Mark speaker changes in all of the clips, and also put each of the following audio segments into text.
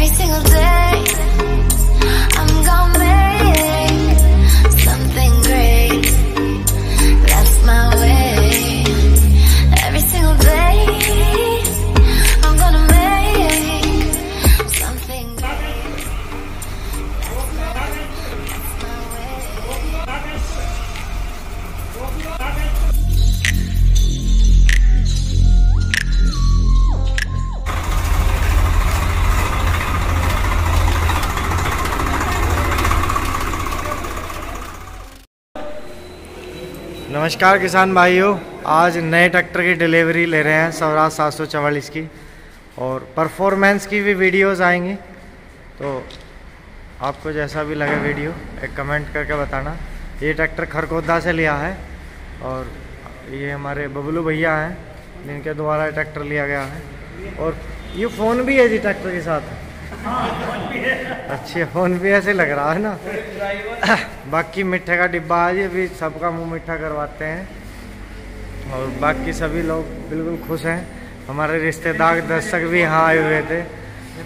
Speaker 1: every single day.
Speaker 2: नमस्कार किसान भाइयों, आज नए ट्रैक्टर की डिलीवरी ले रहे हैं स्वराज सात सौ चवालीस की और परफॉर्मेंस की भी वीडियोस आएँगी। तो आपको जैसा भी लगे वीडियो एक कमेंट करके बताना। ये ट्रैक्टर खरकोदा से लिया है और ये हमारे बबलू भैया हैं, जिनके द्वारा ट्रैक्टर लिया गया है। और ये फ़ोन भी है जी ट्रैक्टर के साथ? अच्छे फ़ोन भी ऐसे लग रहा है ना। बाकी मिठे का डिब्बा आज भी सबका मुँह मीठा करवाते हैं। और बाकी सभी लोग बिल्कुल खुश हैं। हमारे रिश्तेदार दर्शक भी यहाँ आए हुए थे।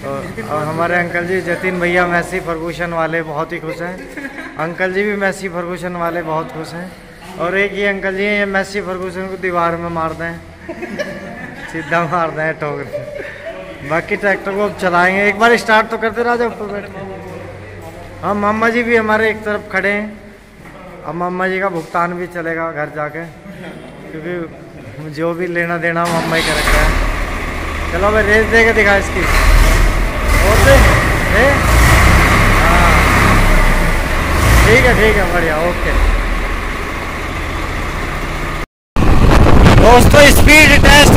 Speaker 2: और, और हमारे अंकल जी जतिन भैया मैसी फर्गूशन वाले बहुत ही खुश हैं। अंकल जी भी मैसी फर्गूशन वाले बहुत खुश हैं। और एक ही अंकल जी हैं ये मैसी फर्गूशन को दीवार में मार दें। सीधा मार दें ठोक दें। बाकी ट्रैक्टर को अब चलाएँगे। एक बार स्टार्ट तो करते राजा ऊपर बैठ के। हाँ मामा जी भी हमारे एक तरफ़ खड़े हैं। अब मामा जी का भुगतान भी चलेगा घर जाके। क्योंकि जो भी लेना देना मामा ही रहा है। चलो भाई रेस के दिखा इसकी। और दे हाँ। ठीक है ठीक है, बढ़िया, ओके। दोस्तों स्पीड टेस्ट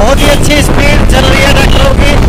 Speaker 2: बहुत ही अच्छी स्पीड चल रही है ट्रैक्टरों की।